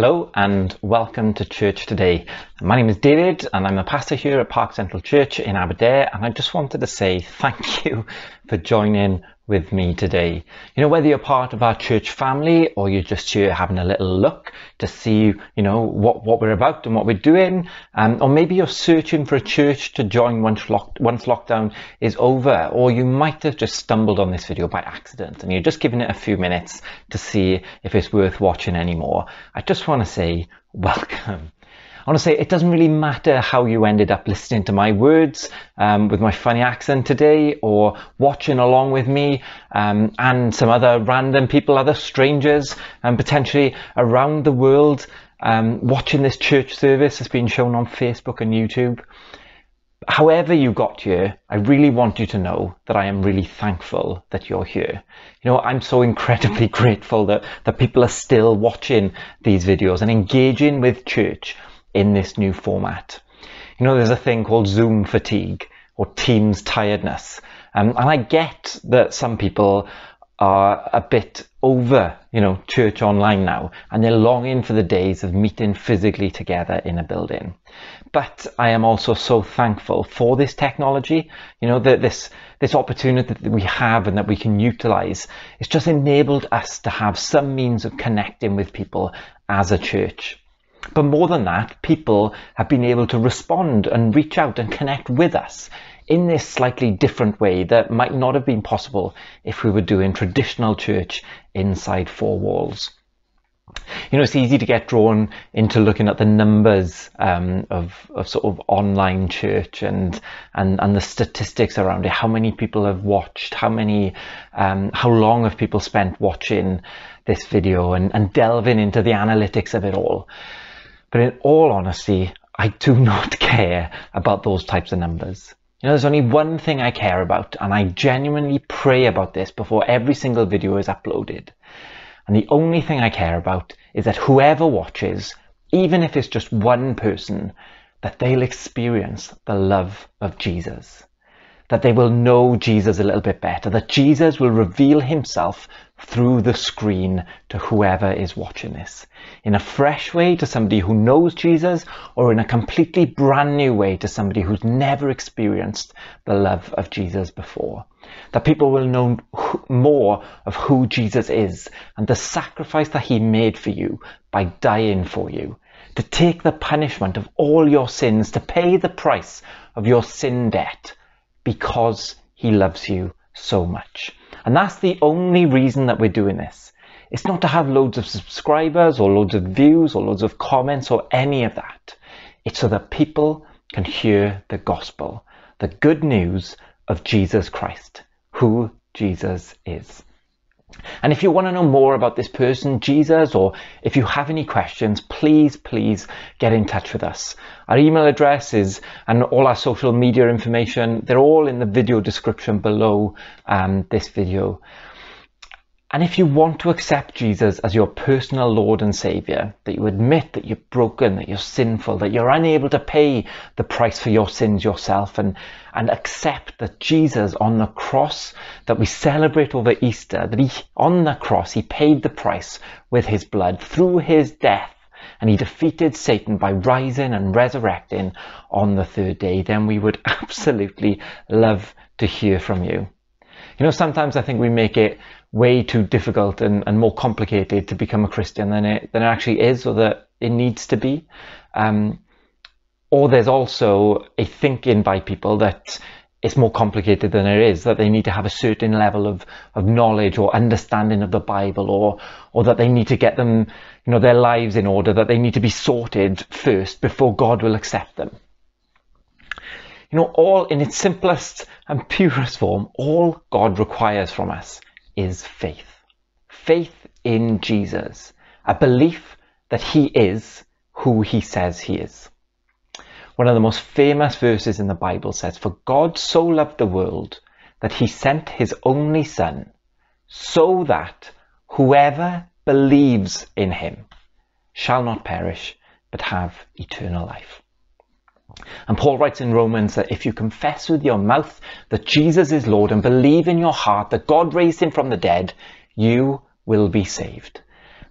Hello and welcome to church today. My name is David and I'm a pastor here at Park Central Church in Aberdare and I just wanted to say thank you for joining with me today. You know, whether you're part of our church family or you're just here having a little look to see, you know, what, what we're about and what we're doing, um, or maybe you're searching for a church to join once, once lockdown is over, or you might have just stumbled on this video by accident and you're just giving it a few minutes to see if it's worth watching anymore. I just want to say welcome. Say it doesn't really matter how you ended up listening to my words um, with my funny accent today or watching along with me um, and some other random people, other strangers, and potentially around the world um, watching this church service that's been shown on Facebook and YouTube. However you got here, I really want you to know that I am really thankful that you're here. You know, I'm so incredibly grateful that, that people are still watching these videos and engaging with church in this new format. You know, there's a thing called Zoom fatigue or Teams tiredness. Um, and I get that some people are a bit over, you know, church online now, and they're longing for the days of meeting physically together in a building. But I am also so thankful for this technology, you know, that this this opportunity that we have and that we can utilize. It's just enabled us to have some means of connecting with people as a church. But more than that, people have been able to respond and reach out and connect with us in this slightly different way that might not have been possible if we were doing traditional church inside four walls. You know, it's easy to get drawn into looking at the numbers um, of, of sort of online church and, and and the statistics around it. How many people have watched? How many? Um, how long have people spent watching this video and, and delving into the analytics of it all? But in all honesty, I do not care about those types of numbers. You know, there's only one thing I care about, and I genuinely pray about this before every single video is uploaded. And the only thing I care about is that whoever watches, even if it's just one person, that they'll experience the love of Jesus. That they will know Jesus a little bit better, that Jesus will reveal himself through the screen to whoever is watching this in a fresh way to somebody who knows Jesus or in a completely brand new way to somebody who's never experienced the love of Jesus before. That people will know more of who Jesus is and the sacrifice that he made for you by dying for you. To take the punishment of all your sins, to pay the price of your sin debt because he loves you so much. And that's the only reason that we're doing this. It's not to have loads of subscribers or loads of views or loads of comments or any of that. It's so that people can hear the gospel, the good news of Jesus Christ, who Jesus is. And if you want to know more about this person, Jesus, or if you have any questions, please, please get in touch with us. Our email address is, and all our social media information, they're all in the video description below um, this video. And if you want to accept Jesus as your personal Lord and Savior, that you admit that you're broken, that you're sinful, that you're unable to pay the price for your sins yourself, and, and accept that Jesus on the cross that we celebrate over Easter, that he, on the cross, he paid the price with his blood through his death, and he defeated Satan by rising and resurrecting on the third day, then we would absolutely love to hear from you. You know, sometimes I think we make it way too difficult and, and more complicated to become a Christian than it than it actually is or that it needs to be. Um, or there's also a thinking by people that it's more complicated than it is, that they need to have a certain level of, of knowledge or understanding of the Bible or or that they need to get them, you know, their lives in order, that they need to be sorted first before God will accept them. You know, all in its simplest and purest form, all God requires from us is faith. Faith in Jesus, a belief that he is who he says he is. One of the most famous verses in the Bible says, For God so loved the world that he sent his only Son, so that whoever believes in him shall not perish, but have eternal life. And Paul writes in Romans that if you confess with your mouth that Jesus is Lord and believe in your heart that God raised him from the dead, you will be saved.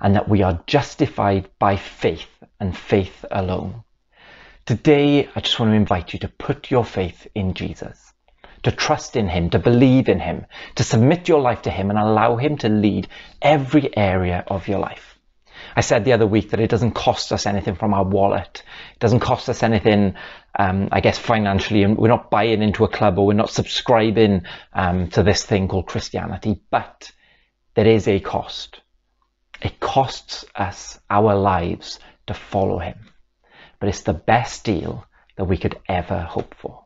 and that we are justified by faith and faith alone. Today, I just want to invite you to put your faith in Jesus, to trust in Him, to believe in Him, to submit your life to Him and allow Him to lead every area of your life. I said the other week that it doesn't cost us anything from our wallet. It doesn't cost us anything, um, I guess, financially, and we're not buying into a club or we're not subscribing um, to this thing called Christianity, but there is a cost. It costs us our lives to follow him, but it's the best deal that we could ever hope for.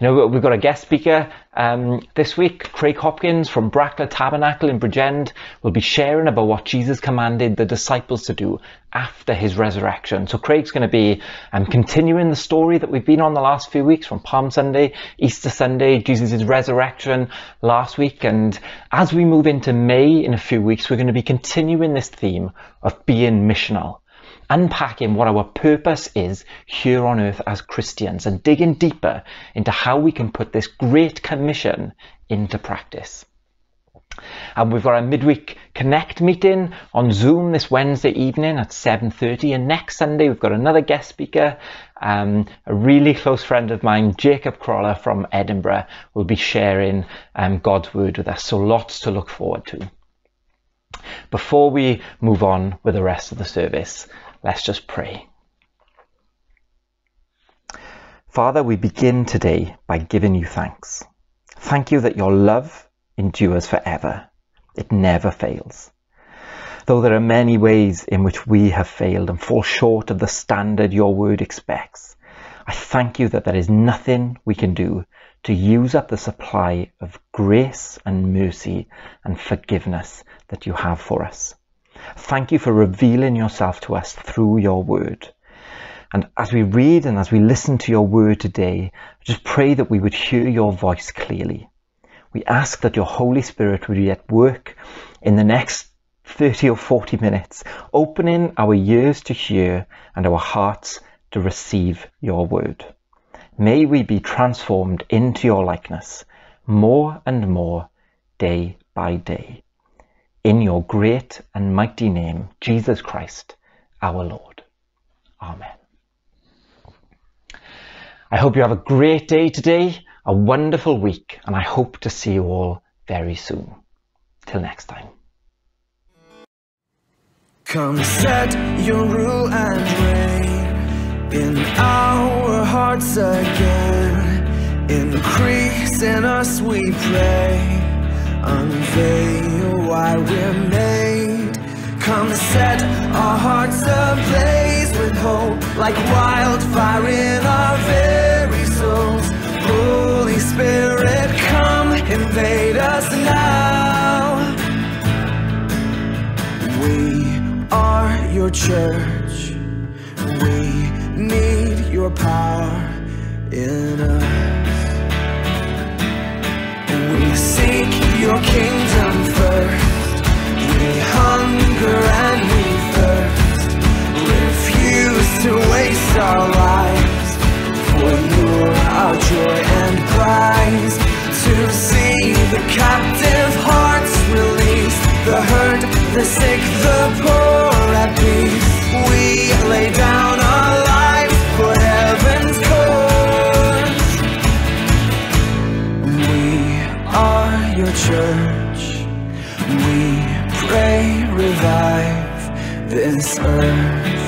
You know, we've got a guest speaker um, this week, Craig Hopkins from Brackla Tabernacle in Bridgend, will be sharing about what Jesus commanded the disciples to do after his resurrection. So Craig's going to be um, continuing the story that we've been on the last few weeks from Palm Sunday, Easter Sunday, Jesus' resurrection last week. And as we move into May in a few weeks, we're going to be continuing this theme of being missional unpacking what our purpose is here on earth as Christians and digging deeper into how we can put this great commission into practice. And we've got a midweek connect meeting on Zoom this Wednesday evening at 7.30 and next Sunday we've got another guest speaker, um, a really close friend of mine, Jacob Crawler from Edinburgh, will be sharing um, God's word with us. So lots to look forward to. Before we move on with the rest of the service, Let's just pray. Father, we begin today by giving you thanks. Thank you that your love endures forever. It never fails. Though there are many ways in which we have failed and fall short of the standard your word expects, I thank you that there is nothing we can do to use up the supply of grace and mercy and forgiveness that you have for us. Thank you for revealing yourself to us through your word. And as we read and as we listen to your word today, just pray that we would hear your voice clearly. We ask that your Holy Spirit would be at work in the next 30 or 40 minutes, opening our ears to hear and our hearts to receive your word. May we be transformed into your likeness more and more day by day in your great and mighty name, Jesus Christ, our Lord. Amen. I hope you have a great day today, a wonderful week, and I hope to see you all very soon. Till next time. Come set your rule and reign in our hearts again. Increase in us, we pray unveil why we're made. Come set our hearts ablaze with hope Like wildfire in our very souls. Holy Spirit, come invade us now. We are your church. We need your power in us. And we seek your kingdom first. We hunger and we thirst. Refuse to waste our lives. For you're our joy and prize. To see the captive hearts released. The hurt, the sick, the poor at peace. We lay down this earth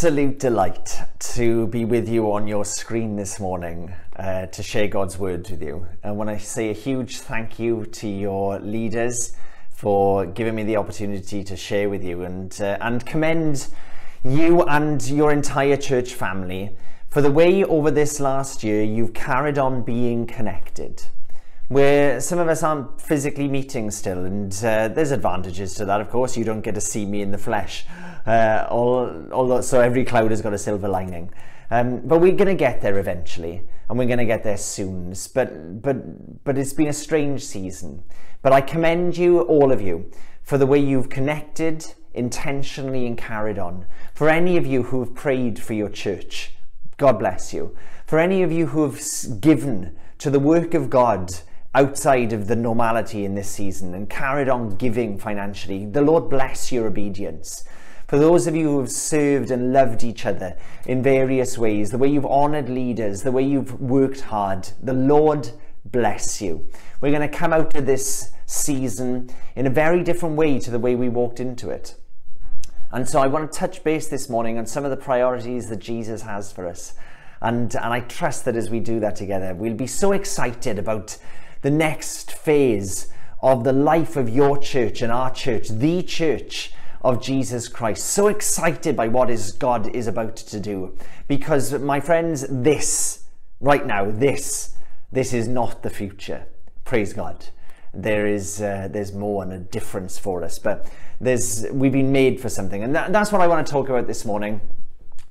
absolute delight to be with you on your screen this morning uh, to share God's word with you. And when I say a huge thank you to your leaders for giving me the opportunity to share with you and, uh, and commend you and your entire church family for the way over this last year you've carried on being connected where some of us aren't physically meeting still, and uh, there's advantages to that. Of course, you don't get to see me in the flesh, uh, all, although so every cloud has got a silver lining. Um, but we're going to get there eventually, and we're going to get there soon. But but but it's been a strange season. But I commend you, all of you, for the way you've connected intentionally and carried on. For any of you who have prayed for your church, God bless you. For any of you who have given to the work of God outside of the normality in this season and carried on giving financially, the Lord bless your obedience. For those of you who have served and loved each other in various ways, the way you've honored leaders, the way you've worked hard, the Lord bless you. We're going to come out of this season in a very different way to the way we walked into it. And so I want to touch base this morning on some of the priorities that Jesus has for us. And, and I trust that as we do that together, we'll be so excited about the next phase of the life of your church and our church, the church of Jesus Christ. So excited by what is God is about to do. Because my friends, this right now, this, this is not the future. Praise God there is uh, there's more and a difference for us but there's we've been made for something and that, that's what i want to talk about this morning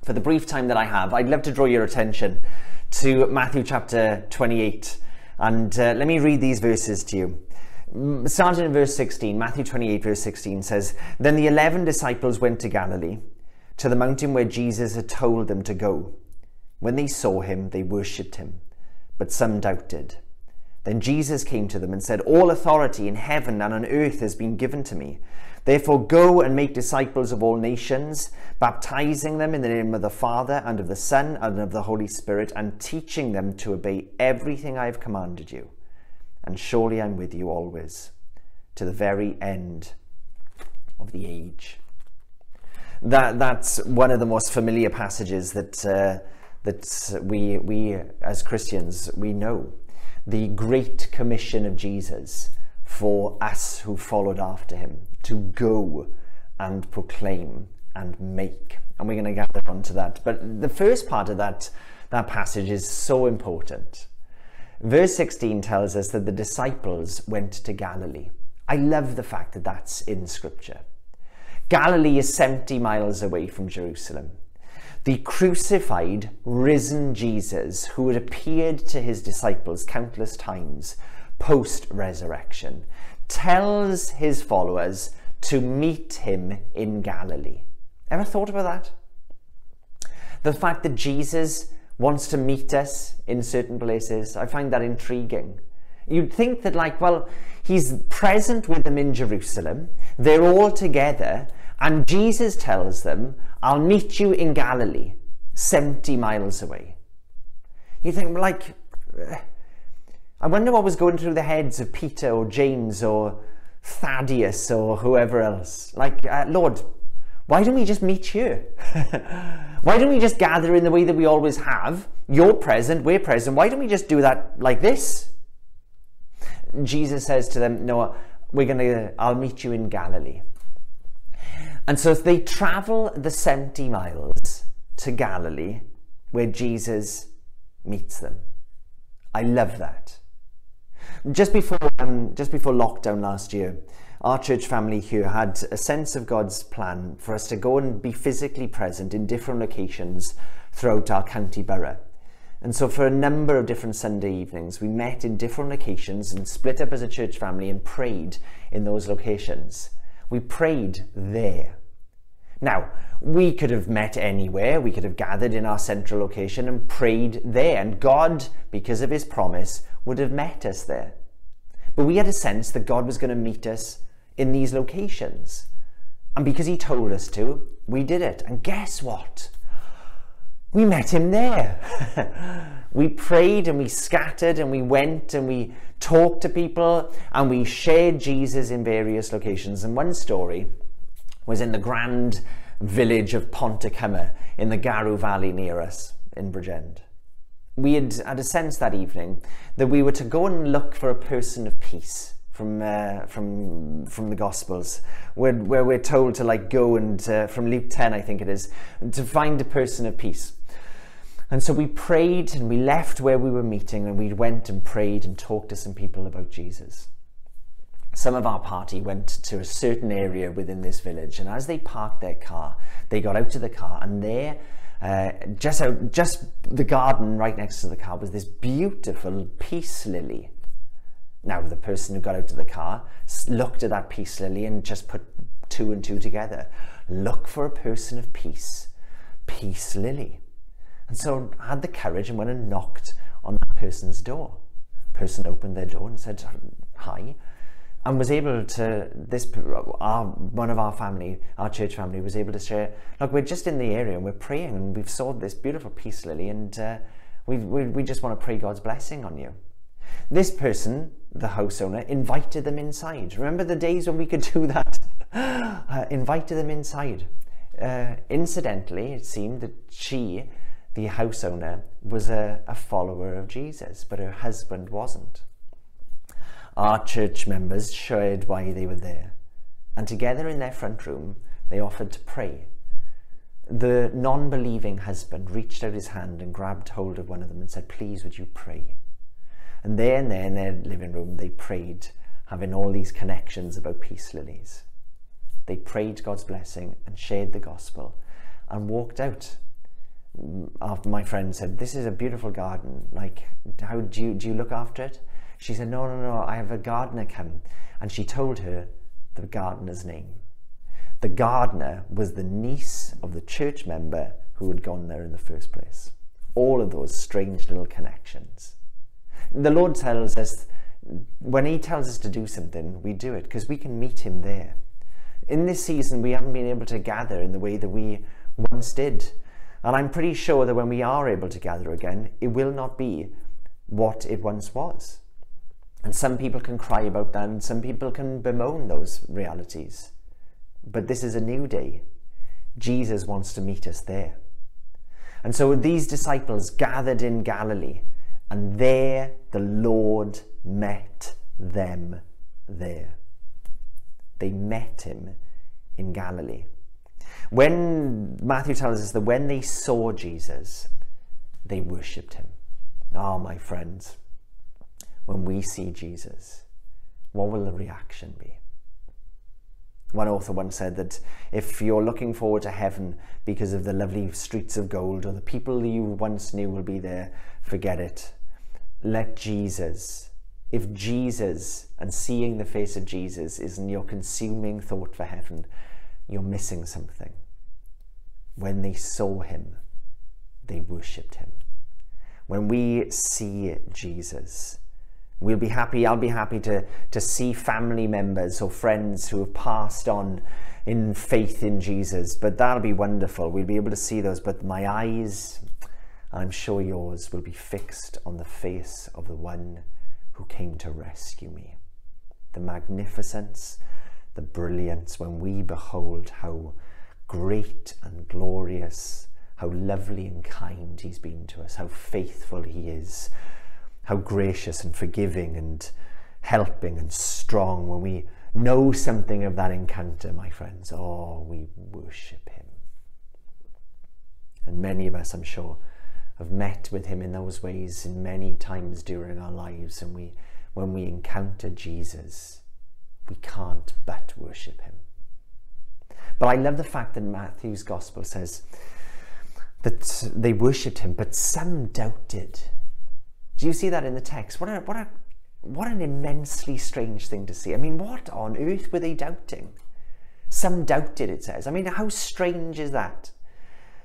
for the brief time that i have i'd love to draw your attention to matthew chapter 28 and uh, let me read these verses to you starting in verse 16 matthew 28 verse 16 says then the 11 disciples went to galilee to the mountain where jesus had told them to go when they saw him they worshipped him but some doubted then Jesus came to them and said, All authority in heaven and on earth has been given to me. Therefore, go and make disciples of all nations, baptizing them in the name of the Father and of the Son and of the Holy Spirit, and teaching them to obey everything I have commanded you. And surely I'm with you always, to the very end of the age. That, that's one of the most familiar passages that, uh, that we, we, as Christians, we know the great commission of Jesus for us who followed after him to go and proclaim and make. And we're going to gather onto that. But the first part of that, that passage is so important. Verse 16 tells us that the disciples went to Galilee. I love the fact that that's in scripture. Galilee is 70 miles away from Jerusalem the crucified, risen Jesus who had appeared to his disciples countless times post resurrection tells his followers to meet him in Galilee. Ever thought about that? The fact that Jesus wants to meet us in certain places, I find that intriguing. You'd think that, like, well, he's present with them in Jerusalem, they're all together, and Jesus tells them, I'll meet you in Galilee, 70 miles away. You think, like, I wonder what was going through the heads of Peter or James or Thaddeus or whoever else. Like, uh, Lord, why don't we just meet here? why don't we just gather in the way that we always have? You're present, we're present. Why don't we just do that like this? Jesus says to them, No, we're going to, I'll meet you in Galilee. And so they travel the 70 miles to Galilee where Jesus meets them. I love that. Just before, um, just before lockdown last year, our church family here had a sense of God's plan for us to go and be physically present in different locations throughout our county borough. And so, for a number of different Sunday evenings, we met in different locations and split up as a church family and prayed in those locations. We prayed there. Now, we could have met anywhere, we could have gathered in our central location and prayed there, and God, because of his promise, would have met us there. But we had a sense that God was going to meet us in these locations. And because he told us to, we did it. And guess what? We met him there. we prayed and we scattered and we went and we talked to people and we shared Jesus in various locations. And one story was in the grand village of Pontycymer in the Garw Valley near us in Bridgend. We had had a sense that evening that we were to go and look for a person of peace from uh, from from the Gospels, where where we're told to like go and uh, from Luke ten, I think it is, to find a person of peace. And so we prayed and we left where we were meeting and we went and prayed and talked to some people about Jesus some of our party went to a certain area within this village, and as they parked their car, they got out of the car, and there, uh, just out, just the garden right next to the car was this beautiful peace lily. Now, the person who got out of the car looked at that peace lily and just put two and two together. Look for a person of peace, peace lily. And so I had the courage and went and knocked on that person's door. Person opened their door and said, Hi, and was able to this our one of our family our church family was able to share look we're just in the area and we're praying and we've saw this beautiful peace lily and uh, we, we, we just want to pray god's blessing on you this person the house owner invited them inside remember the days when we could do that uh, invited them inside uh, incidentally it seemed that she the house owner was a, a follower of jesus but her husband wasn't our church members shared why they were there, and together in their front room, they offered to pray. The non believing husband reached out his hand and grabbed hold of one of them and said, Please, would you pray? And there and there in their living room, they prayed, having all these connections about peace lilies. They prayed God's blessing and shared the gospel and walked out. After my friend said, This is a beautiful garden. Like, how do you, do you look after it? She said, No, no, no, I have a gardener come. And she told her the gardener's name. The gardener was the niece of the church member who had gone there in the first place. All of those strange little connections. The Lord tells us, when He tells us to do something, we do it because we can meet Him there. In this season, we haven't been able to gather in the way that we once did. And I'm pretty sure that when we are able to gather again, it will not be what it once was. And some people can cry about that, and some people can bemoan those realities. But this is a new day. Jesus wants to meet us there. And so these disciples gathered in Galilee, and there the Lord met them there. They met him in Galilee. When Matthew tells us that when they saw Jesus, they worshipped him. Ah, oh, my friends, when we see Jesus, what will the reaction be? One author once said that if you're looking forward to heaven because of the lovely streets of gold or the people you once knew will be there, forget it. Let Jesus, if Jesus and seeing the face of Jesus isn't your consuming thought for heaven, you're missing something. When they saw him, they worshipped him. When we see Jesus, We'll be happy, I'll be happy to, to see family members or friends who have passed on in faith in Jesus, but that'll be wonderful. We'll be able to see those, but my eyes, I'm sure yours, will be fixed on the face of the one who came to rescue me. The magnificence, the brilliance, when we behold how great and glorious, how lovely and kind he's been to us, how faithful he is, how gracious and forgiving and helping and strong when we know something of that encounter, my friends. Oh, we worship him. And many of us, I'm sure, have met with him in those ways in many times during our lives. And we, when we encounter Jesus, we can't but worship him. But I love the fact that Matthew's gospel says that they worshipped him, but some doubted. Do you see that in the text? What a, what a, what an immensely strange thing to see. I mean, what on earth were they doubting? Some doubted, it says. I mean, how strange is that?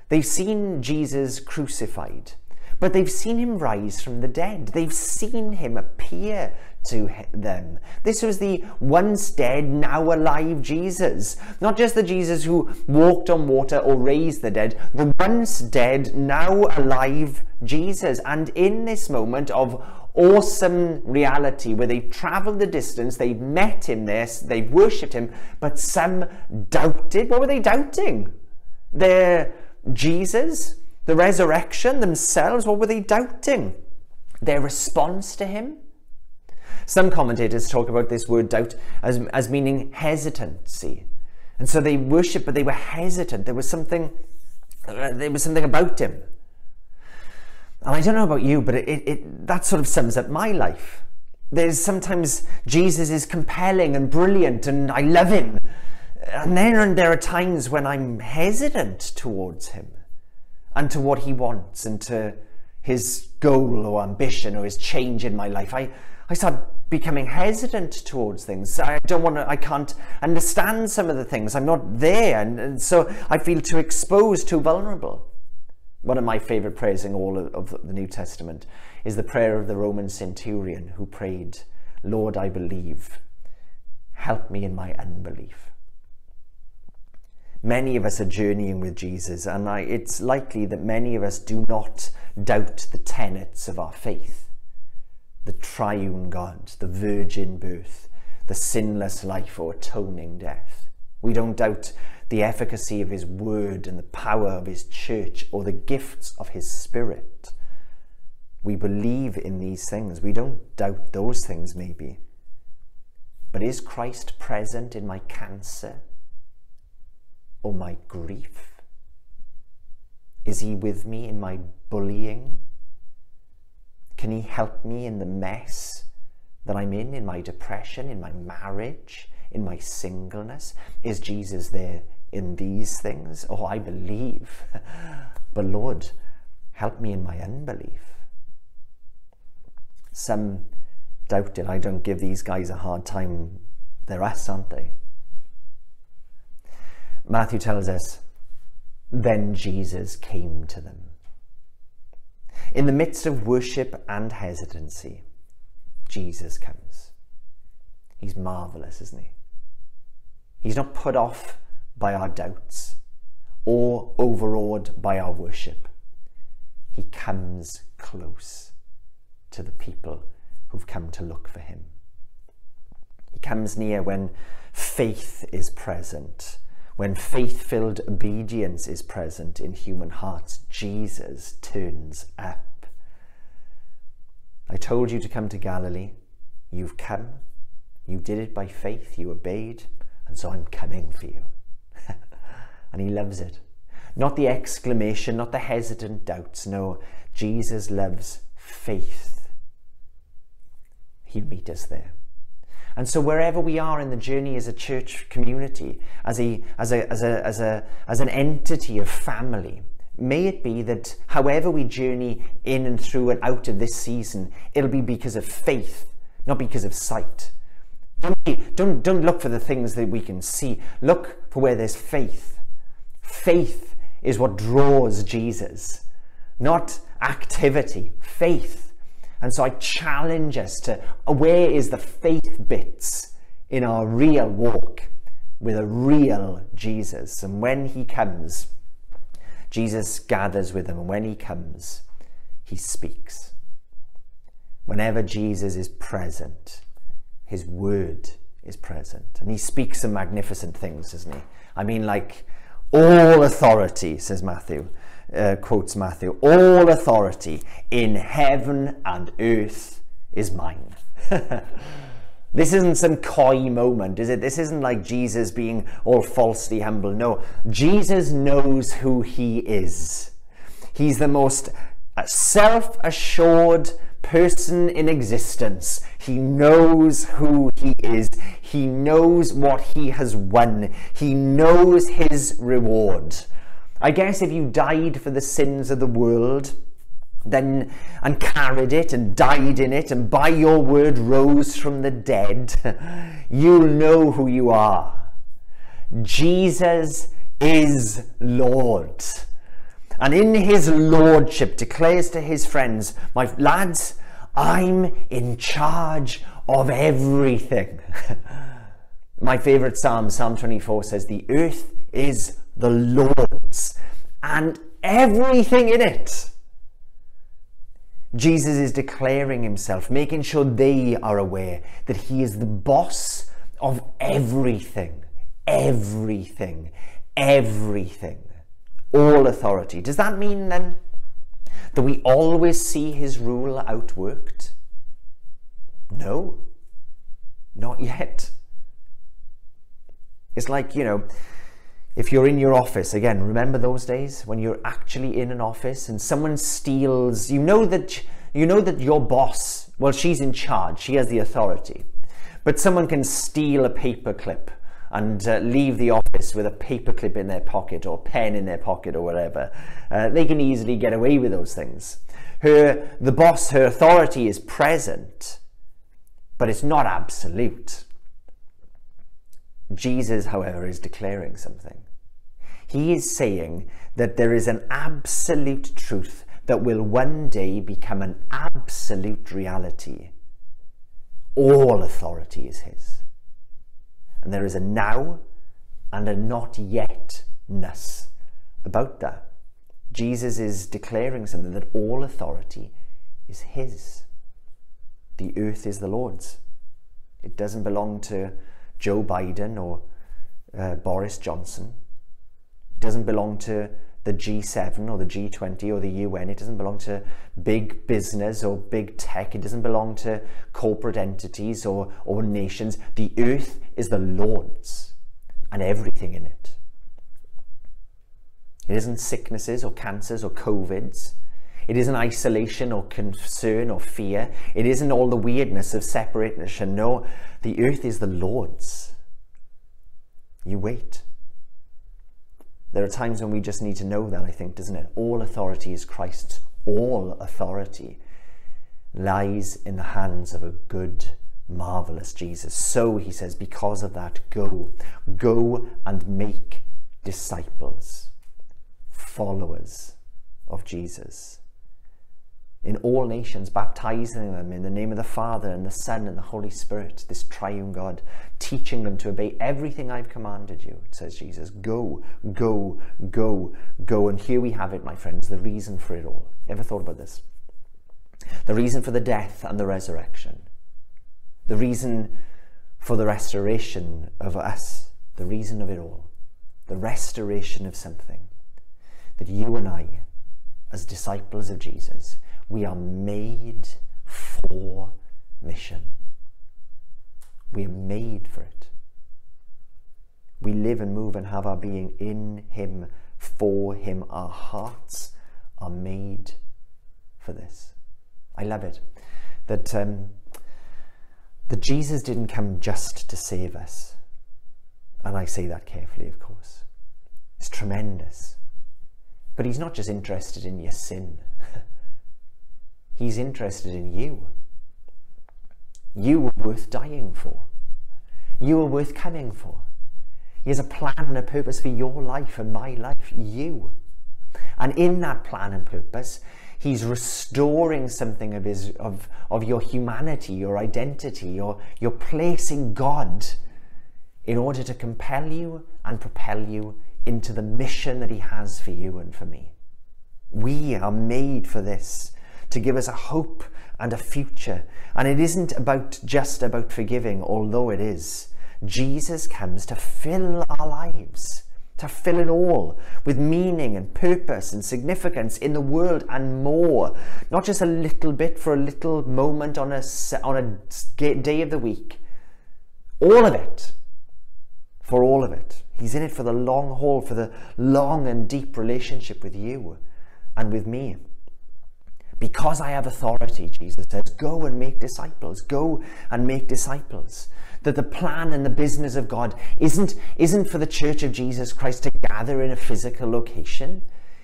They've seen Jesus crucified, but they've seen him rise from the dead. They've seen him appear to them. This was the once dead, now alive Jesus. Not just the Jesus who walked on water or raised the dead, the once dead, now alive Jesus. And in this moment of awesome reality where they've traveled the distance, they've met him there, they've worshipped him, but some doubted. What were they doubting? Their Jesus, the resurrection themselves, what were they doubting? Their response to him? Some commentators talk about this word doubt as, as meaning hesitancy. And so they worshipped, but they were hesitant. There was something, uh, there was something about him. And I don't know about you, but it, it, it, that sort of sums up my life. There's sometimes Jesus is compelling and brilliant, and I love him. And then there are times when I'm hesitant towards him and to what he wants and to his goal or ambition or his change in my life. I, I start becoming hesitant towards things. I don't want to, I can't understand some of the things. I'm not there. And, and so I feel too exposed, too vulnerable. One of my favorite prayers in all of the New Testament is the prayer of the Roman centurion who prayed, Lord, I believe. Help me in my unbelief. Many of us are journeying with Jesus, and I, it's likely that many of us do not doubt the tenets of our faith the triune God, the virgin birth, the sinless life or atoning death. We don't doubt the efficacy of his word and the power of his church or the gifts of his spirit. We believe in these things. We don't doubt those things, maybe. But is Christ present in my cancer or my grief? Is he with me in my bullying can He help me in the mess that I'm in, in my depression, in my marriage, in my singleness? Is Jesus there in these things? Oh, I believe. But Lord, help me in my unbelief. Some doubt it. I don't give these guys a hard time. They're us, aren't they? Matthew tells us, then Jesus came to them. In the midst of worship and hesitancy, Jesus comes. He's marvelous, isn't he? He's not put off by our doubts or overawed by our worship. He comes close to the people who've come to look for him. He comes near when faith is present when faith filled obedience is present in human hearts, Jesus turns up. I told you to come to Galilee. You've come. You did it by faith. You obeyed. And so I'm coming for you. and he loves it. Not the exclamation, not the hesitant doubts. No, Jesus loves faith. He'll meet us there. And so wherever we are in the journey as a church community, as a as a as a as a as an entity of family, may it be that however we journey in and through and out of this season, it'll be because of faith, not because of sight. Don't, don't, don't look for the things that we can see. Look for where there's faith. Faith is what draws Jesus, not activity. Faith. And so I challenge us to where is the faith bits in our real walk with a real Jesus? And when he comes, Jesus gathers with them. And when he comes, he speaks. Whenever Jesus is present, his word is present. And he speaks some magnificent things, doesn't he? I mean, like, all authority, says Matthew, uh, quotes Matthew, all authority in heaven and earth is mine. this isn't some coy moment, is it? This isn't like Jesus being all falsely humble. No, Jesus knows who he is. He's the most uh, self assured person in existence. He knows who he is. He knows what he has won. He knows his reward. I guess if you died for the sins of the world, then and carried it and died in it and by your word rose from the dead, you'll know who you are. Jesus is Lord. And in his lordship declares to his friends, My lads, I'm in charge of everything. My favorite psalm, Psalm 24, says, The earth is the Lord's and everything in it. Jesus is declaring himself, making sure they are aware that he is the boss of everything, everything, everything, all authority. Does that mean then that we always see his rule outworked? No, not yet. It's like, you know, if you're in your office, again, remember those days when you're actually in an office and someone steals, you know that you know that your boss, well, she's in charge, she has the authority, but someone can steal a paperclip and uh, leave the office with a paperclip in their pocket or pen in their pocket or whatever. Uh, they can easily get away with those things. Her, the boss, her authority is present, but it's not absolute. Jesus, however, is declaring something. He is saying that there is an absolute truth that will one day become an absolute reality. All authority is His. And there is a now and a not yetness about that. Jesus is declaring something that all authority is His. The earth is the Lord's. It doesn't belong to Joe Biden or uh, Boris Johnson. It doesn't belong to the G7 or the G20 or the UN. It doesn't belong to big business or big tech. It doesn't belong to corporate entities or, or nations. The earth is the Lord's and everything in it. It isn't sicknesses or cancers or COVIDs. It isn't isolation or concern or fear. It isn't all the weirdness of separation. No, the earth is the Lord's. You wait. There are times when we just need to know that, I think, doesn't it? All authority is Christ's. All authority lies in the hands of a good, marvelous Jesus. So, he says, because of that, go. Go and make disciples, followers of Jesus in all nations, baptizing them in the name of the Father and the Son and the Holy Spirit, this triune God, teaching them to obey everything I've commanded you, it says Jesus. Go, go, go, go. And here we have it, my friends, the reason for it all. Ever thought about this? The reason for the death and the resurrection. The reason for the restoration of us. The reason of it all. The restoration of something. That you and I, as disciples of Jesus, we are made for mission. We are made for it. We live and move and have our being in Him, for Him. Our hearts are made for this. I love it that um, that Jesus didn't come just to save us, and I say that carefully, of course. It's tremendous, but He's not just interested in your sin. He's interested in you. You are worth dying for. You are worth coming for. He has a plan and a purpose for your life and my life, you. And in that plan and purpose, He's restoring something of, his, of, of your humanity, your identity, your, your place in God in order to compel you and propel you into the mission that He has for you and for me. We are made for this to give us a hope and a future. And it isn't about just about forgiving, although it is. Jesus comes to fill our lives, to fill it all with meaning and purpose and significance in the world and more. Not just a little bit for a little moment on a, on a day of the week. All of it. For all of it. He's in it for the long haul, for the long and deep relationship with you and with me. Because I have authority, Jesus says, go and make disciples. Go and make disciples. That the plan and the business of God isn't, isn't for the church of Jesus Christ to gather in a physical location.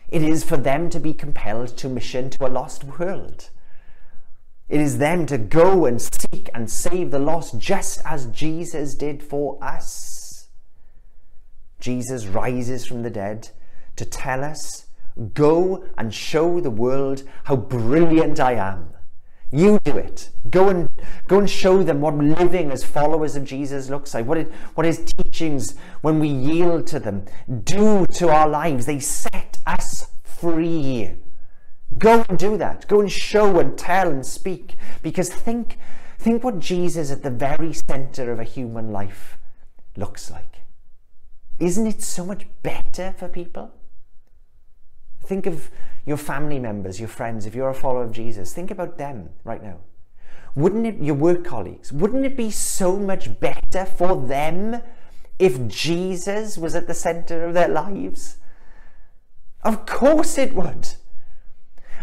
It is for them to be compelled to mission to a lost world. It is them to go and seek and save the lost just as Jesus did for us. Jesus rises from the dead to tell us, go and show the world how brilliant I am. You do it. Go and go and show them what living as followers of Jesus looks like. What, it, what his teachings, when we yield to them, do to our lives. They set us free. Go and do that. Go and show and tell and speak. Because think, think what Jesus at the very center of a human life looks like. Isn't it so much better for people? Think of your family members, your friends, if you're a follower of Jesus, think about them right now. Wouldn't it, your work colleagues, wouldn't it be so much better for them if Jesus was at the center of their lives? Of course it would.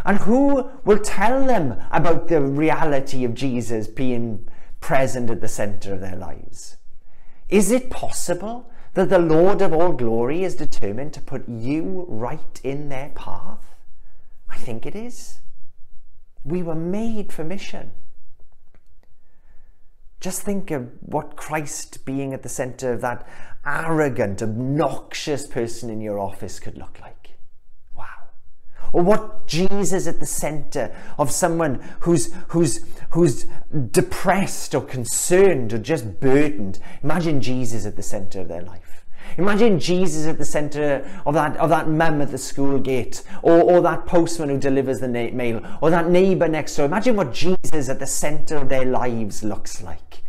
And who will tell them about the reality of Jesus being present at the center of their lives? Is it possible that the Lord of all glory is determined to put you right in their path? I think it is. We were made for mission. Just think of what Christ being at the center of that arrogant, obnoxious person in your office could look like or what Jesus at the center of someone who's, who's, who's depressed or concerned or just burdened. Imagine Jesus at the center of their life. Imagine Jesus at the center of that, of that mum at the school gate, or, or that postman who delivers the mail, or that neighbor next door. Imagine what Jesus at the center of their lives looks like.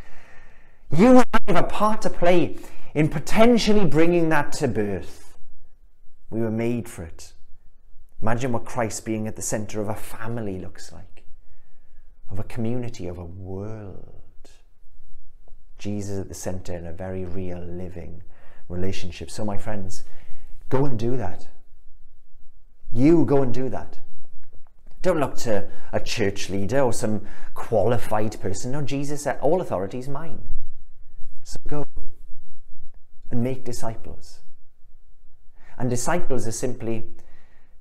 You have a part to play in potentially bringing that to birth. We were made for it. Imagine what Christ being at the center of a family looks like, of a community, of a world. Jesus at the center in a very real, living relationship. So, my friends, go and do that. You go and do that. Don't look to a church leader or some qualified person. No, Jesus said, all authority is mine. So go and make disciples. And disciples are simply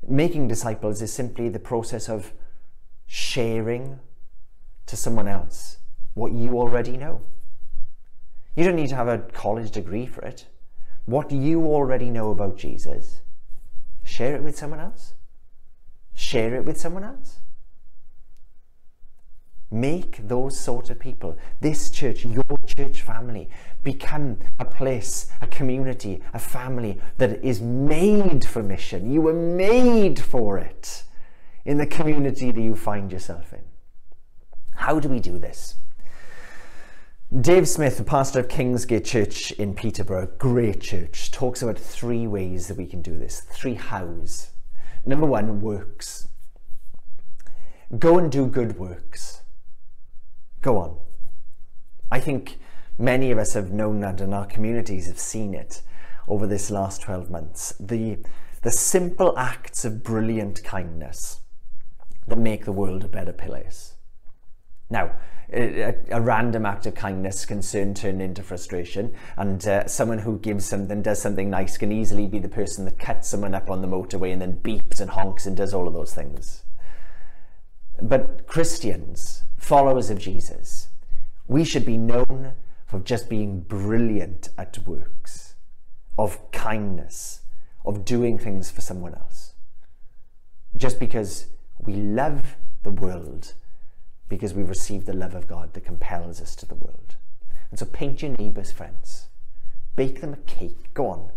making disciples is simply the process of sharing to someone else what you already know. You don't need to have a college degree for it. What you already know about Jesus, share it with someone else. Share it with someone else. Make those sort of people, this church, your church family, become a place, a community, a family that is made for mission. You were made for it in the community that you find yourself in. How do we do this? Dave Smith, the pastor of Kingsgate Church in Peterborough, great church, talks about three ways that we can do this, three hows. Number one, works. Go and do good works. Go on. I think many of us have known that and our communities have seen it over this last 12 months. The, the simple acts of brilliant kindness that make the world a better place. Now, a, a, random act of kindness can soon turn into frustration, and uh, someone who gives something, does something nice, can easily be the person that cuts someone up on the motorway and then beeps and honks and does all of those things. But Christians, followers of Jesus, we should be known for just being brilliant at works, of kindness, of doing things for someone else. Just because we love the world, because we receive the love of God that compels us to the world. And so paint your neighbours, friends. Bake them a cake. Go on.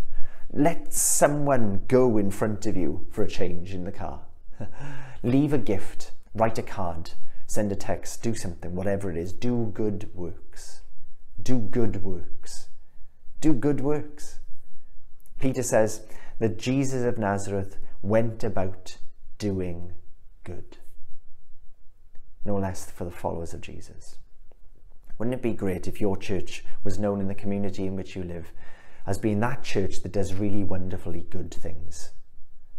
Let someone go in front of you for a change in the car. Leave a gift. Write a card send a text, do something, whatever it is, do good works. Do good works. Do good works. Peter says that Jesus of Nazareth went about doing good. No less for the followers of Jesus. Wouldn't it be great if your church was known in the community in which you live as being that church that does really wonderfully good things?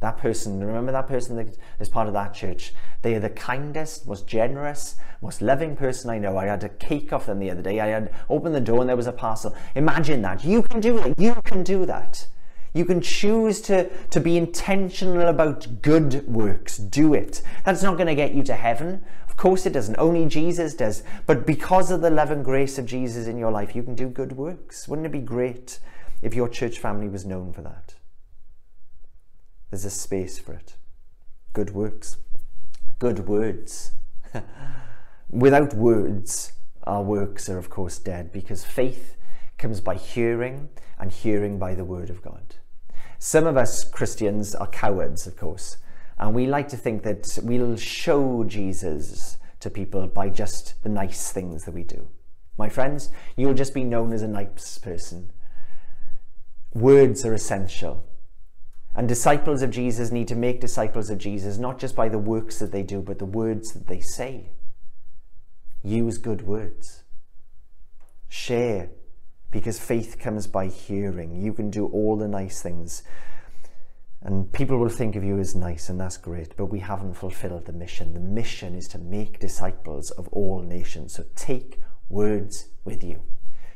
That person, remember that person that is part of that church? They are the kindest, most generous, most loving person I know. I had a cake off them the other day. I had opened the door and there was a parcel. Imagine that. You can do it. You can do that. You can choose to, to be intentional about good works. Do it. That's not going to get you to heaven. Of course it doesn't. Only Jesus does. But because of the love and grace of Jesus in your life, you can do good works. Wouldn't it be great if your church family was known for that. There's a space for it. Good works, good words. Without words, our works are of course dead because faith comes by hearing and hearing by the word of God. Some of us Christians are cowards, of course, and we like to think that we'll show Jesus to people by just the nice things that we do. My friends, you'll just be known as a nice person. Words are essential. And disciples of Jesus need to make disciples of Jesus not just by the works that they do, but the words that they say. Use good words. Share, because faith comes by hearing. You can do all the nice things. And people will think of you as nice, and that's great, but we haven't fulfilled the mission. The mission is to make disciples of all nations. So take words with you.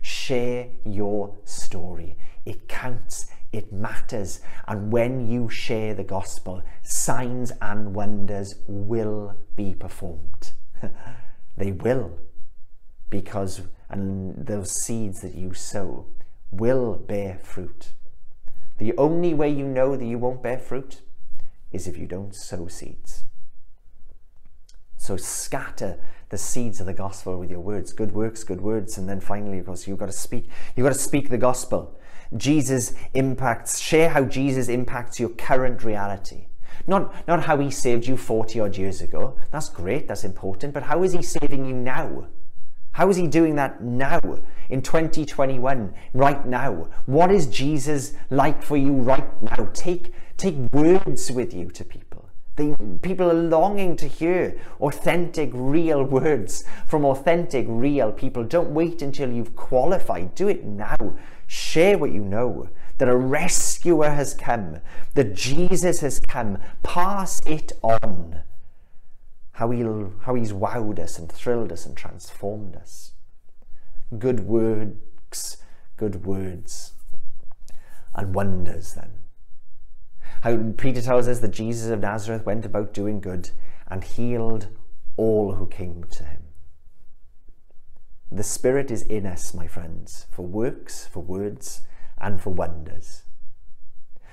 Share your story. It counts, it matters. And when you share the gospel, signs and wonders will be performed. they will. Because and those seeds that you sow will bear fruit. The only way you know that you won't bear fruit is if you don't sow seeds. So scatter the seeds of the gospel with your words, good works, good words, and then finally, of course, you've got to speak. You've got to speak the gospel. Jesus impacts, share how Jesus impacts your current reality. Not, not how he saved you 40 odd years ago. That's great, that's important, but how is he saving you now? How is he doing that now in 2021, right now? What is Jesus like for you right now? Take, take words with you to people. They, people are longing to hear authentic, real words from authentic, real people. Don't wait until you've qualified. Do it now. Share what you know that a rescuer has come, that Jesus has come. Pass it on. How, he'll, how he's wowed us and thrilled us and transformed us. Good works, good words, and wonders then. How Peter tells us that Jesus of Nazareth went about doing good and healed all who came to him. The Spirit is in us, my friends, for works, for words, and for wonders.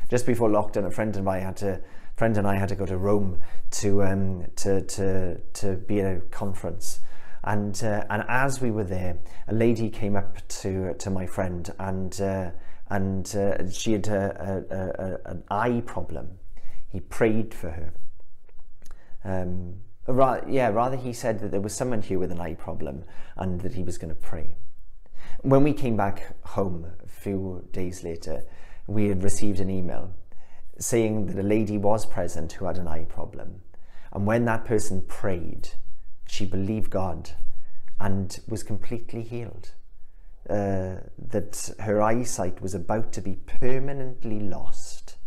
Just before lockdown, a friend and I had to friend and I had to go to Rome to um, to, to to be at a conference, and uh, and as we were there, a lady came up to to my friend and. Uh, and uh, she had a, a, a, an eye problem. He prayed for her. Um, rather, yeah, rather he said that there was someone here with an eye problem and that he was going to pray. When we came back home a few days later, we had received an email saying that a lady was present who had an eye problem. And when that person prayed, she believed God and was completely healed uh, that her eyesight was about to be permanently lost.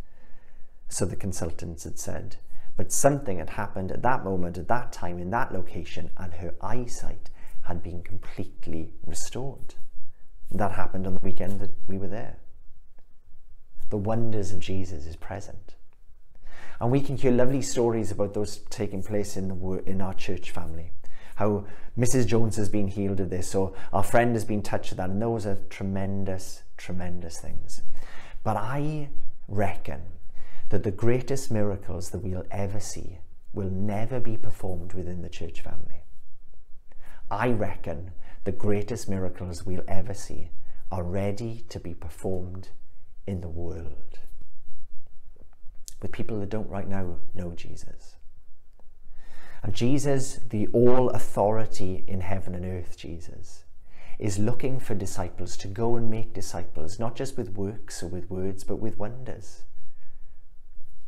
So the consultants had said. But something had happened at that moment, at that time, in that location, and her eyesight had been completely restored. That happened on the weekend that we were there. The wonders of Jesus is present. And we can hear lovely stories about those taking place in, the, in our church family how Mrs. Jones has been healed of this, or our friend has been touched of that. And those are tremendous, tremendous things. But I reckon that the greatest miracles that we'll ever see will never be performed within the church family. I reckon the greatest miracles we'll ever see are ready to be performed in the world with people that don't right now know Jesus. And Jesus, the all authority in heaven and earth, Jesus, is looking for disciples to go and make disciples, not just with works or with words, but with wonders.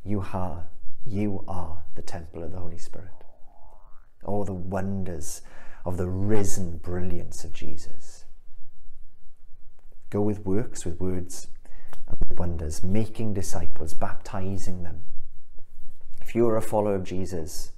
You are, you are the temple of the Holy Spirit. All the wonders of the risen brilliance of Jesus. Go with works, with words, and with wonders, making disciples, baptizing them. If you are a follower of Jesus,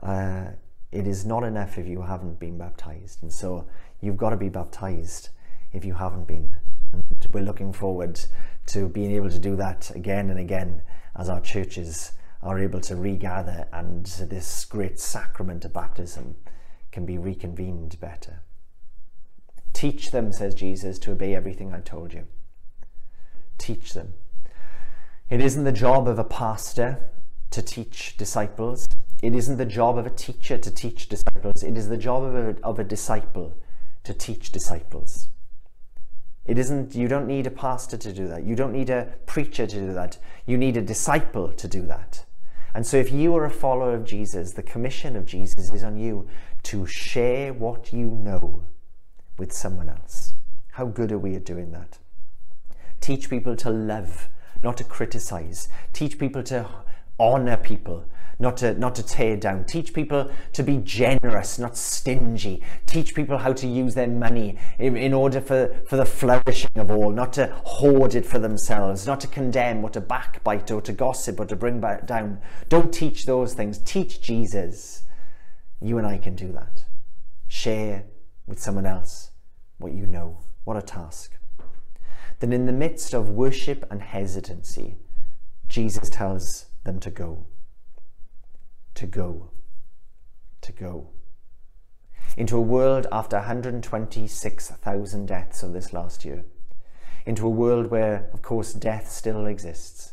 uh, it is not enough if you haven't been baptized. And so you've got to be baptized if you haven't been. And we're looking forward to being able to do that again and again as our churches are able to regather and this great sacrament of baptism can be reconvened better. Teach them, says Jesus, to obey everything I told you. teach them. It isn't the job of a pastor to teach disciples. It isn't the job of a teacher to teach disciples. It is the job of a, of a disciple to teach disciples. It isn't, you don't need a pastor to do that. You don't need a preacher to do that. You need a disciple to do that. And so, if you are a follower of Jesus, the commission of Jesus is on you to share what you know with someone else. How good are we at doing that? Teach people to love, not to criticize. Teach people to honor people, not to, not to tear down. Teach people to be generous, not stingy. Teach people how to use their money in, in order for, for the flourishing of all, not to hoard it for themselves, not to condemn or to backbite or to gossip or to bring back down. Don't teach those things. Teach Jesus. You and I can do that. Share with someone else what you know. What a task. Then, in the midst of worship and hesitancy, Jesus tells them to go to go, to go. Into a world after 126,000 deaths of this last year. Into a world where, of course, death still exists.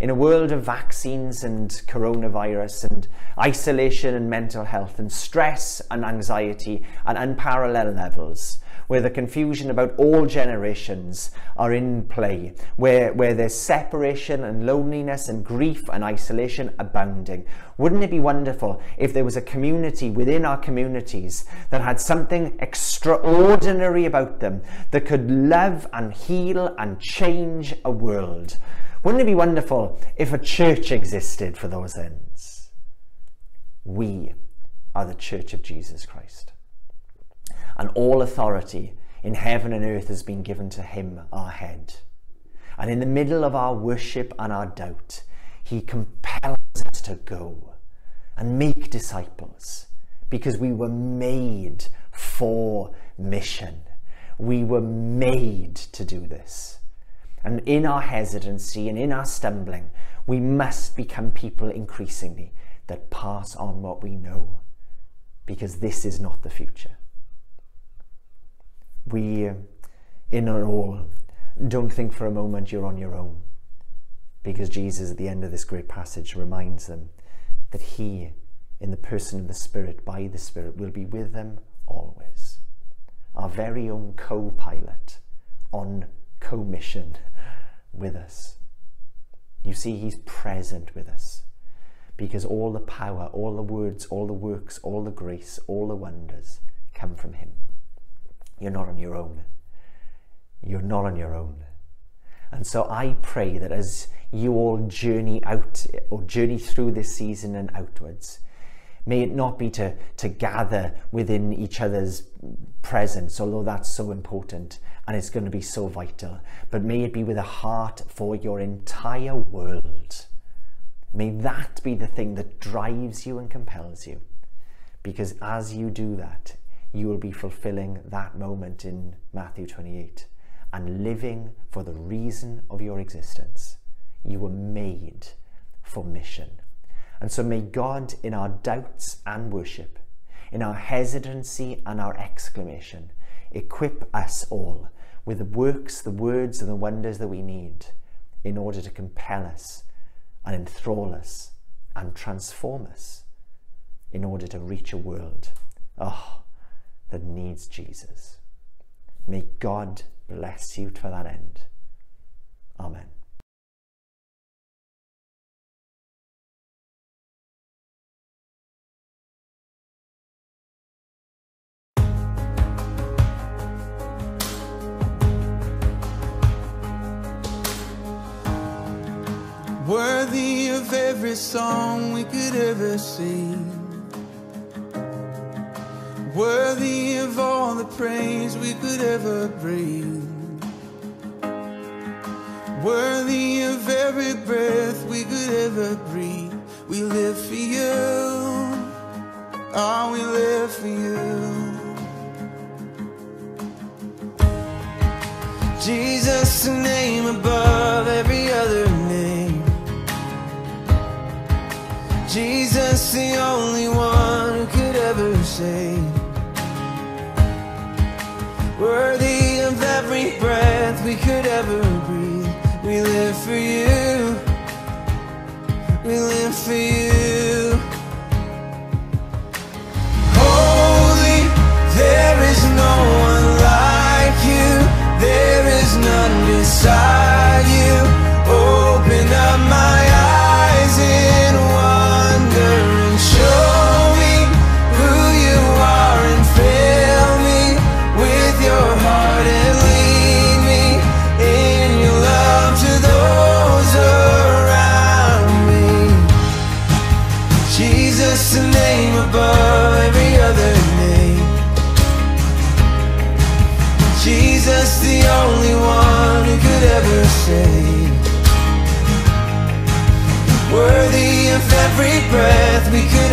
In a world of vaccines and coronavirus and isolation and mental health and stress and anxiety at unparalleled levels, where the confusion about all generations are in play, where, where there's separation and loneliness and grief and isolation abounding. Wouldn't it be wonderful if there was a community within our communities that had something extraordinary about them that could love and heal and change a world? Wouldn't it be wonderful if a church existed for those ends? We are the church of Jesus Christ and all authority in heaven and earth has been given to him, our head. And in the middle of our worship and our doubt, he compels us to go and make disciples because we were made for mission. We were made to do this. And in our hesitancy and in our stumbling, we must become people increasingly that pass on what we know because this is not the future we, in it all, don't think for a moment you're on your own. Because Jesus, at the end of this great passage, reminds them that He, in the person of the Spirit, by the Spirit, will be with them always. Our very own co pilot on co mission with us. You see, He's present with us because all the power, all the words, all the works, all the grace, all the wonders come from Him. You're not on your own. You're not on your own. And so I pray that as you all journey out or journey through this season and outwards, may it not be to, to gather within each other's presence, although that's so important and it's going to be so vital, but may it be with a heart for your entire world. May that be the thing that drives you and compels you. Because as you do that, you will be fulfilling that moment in Matthew 28 and living for the reason of your existence. You were made for mission. And so may God, in our doubts and worship, in our hesitancy and our exclamation, equip us all with the works, the words, and the wonders that we need in order to compel us and enthrall us and transform us in order to reach a world. Oh, that needs Jesus. May God bless you to that end. Amen. Worthy of every song we could ever sing worthy of all the praise we could ever bring. Worthy of every breath we could ever breathe. We live for you. Oh, we live for you. Jesus, the name above every other name. Jesus, the only one who could ever save Worthy of every breath we could ever breathe. We live for you. We live for you. Holy, there is no one like you. There is none beside breath we could